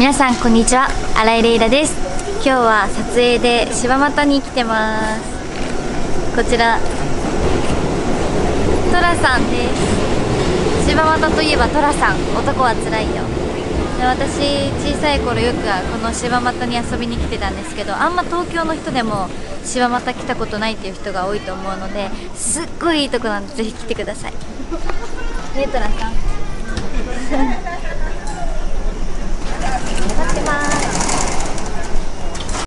皆さんこんにちは。新井レイラです。今日は撮影で柴又に来てます。こちらトラさんです。柴又といえばトラさん。男は辛いよ。で私小さい頃よくこの柴又に遊びに来てたんですけどあんま東京の人でも柴又来たことないっていう人が多いと思うのですっごいいいとこなんでぜひ来てください。ねトラさん。